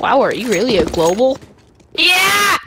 Wow, are you really a global? Yeah!